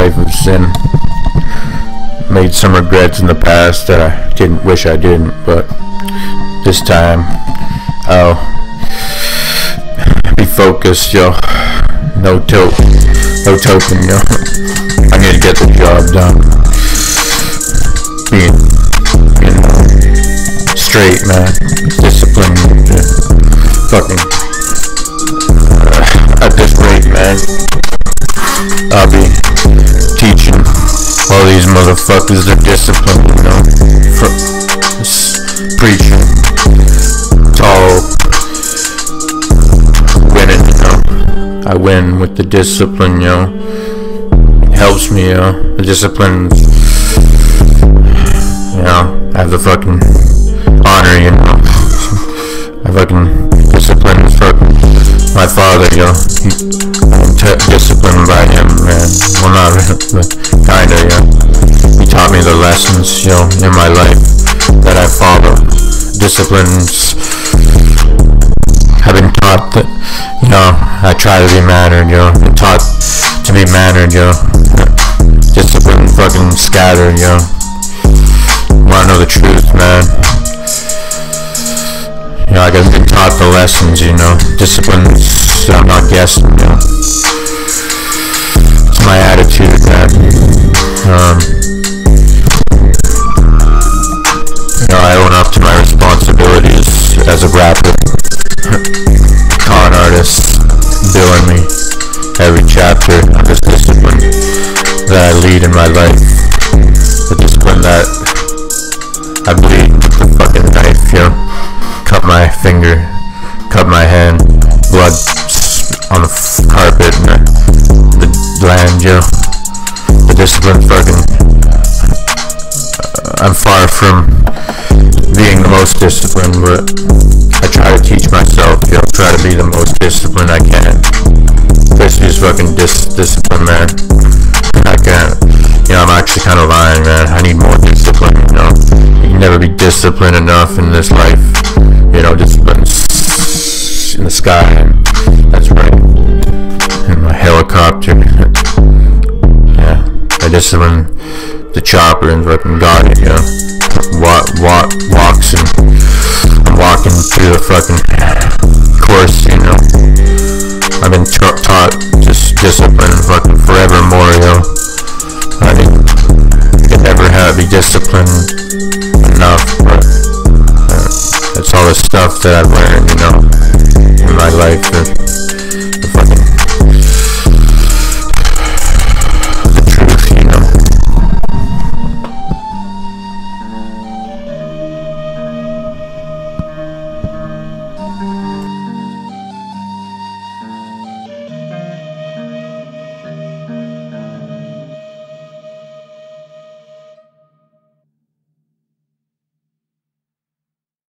life of sin. Made some regrets in the past that I didn't wish I didn't, but this time I'll be focused, yo. No tilt, no token, yo. I need to get the job done. Being, know, straight, man. Discipline, fucking. Uh, at this rate, man, I'll be motherfuckers their discipline, you know. For, preaching. It's all winning, you know. I win with the discipline, yo. It helps me, yo. The discipline, you know. I have the fucking honor, you know. I fucking discipline my father, yo. He, Disciplined by him, man. Well, not really, but kinda, yeah. He taught me the lessons, you know, in my life that I follow. Disciplines have been taught that, you know, I try to be mannered, yo. Been taught to be mannered, you yo. Discipline fucking scattered, yo. Wanna know the truth, man? You know, I got been taught the lessons, you know. Disciplines I'm not guessing, you know. My life. The discipline that I bleed with the fucking knife, know. Cut my finger, cut my hand, blood on the carpet and the, land, know. The discipline fucking. Uh, I'm far from being the most disciplined, but I try to teach myself, you know, try to be the most disciplined I can. Basically, just fucking dis- discipline, man. Disciplined enough in this life. You know, discipline's in the sky. That's right. In my helicopter. yeah. I discipline the chopper and fucking got it, you know. Walk, walk, walks and I'm walking through the fucking course, you know. I've been tra- taught just discipline fucking forevermore, yo. I didn't, could never have be disciplined uh, all the stuff that I've learned, you know, in my life.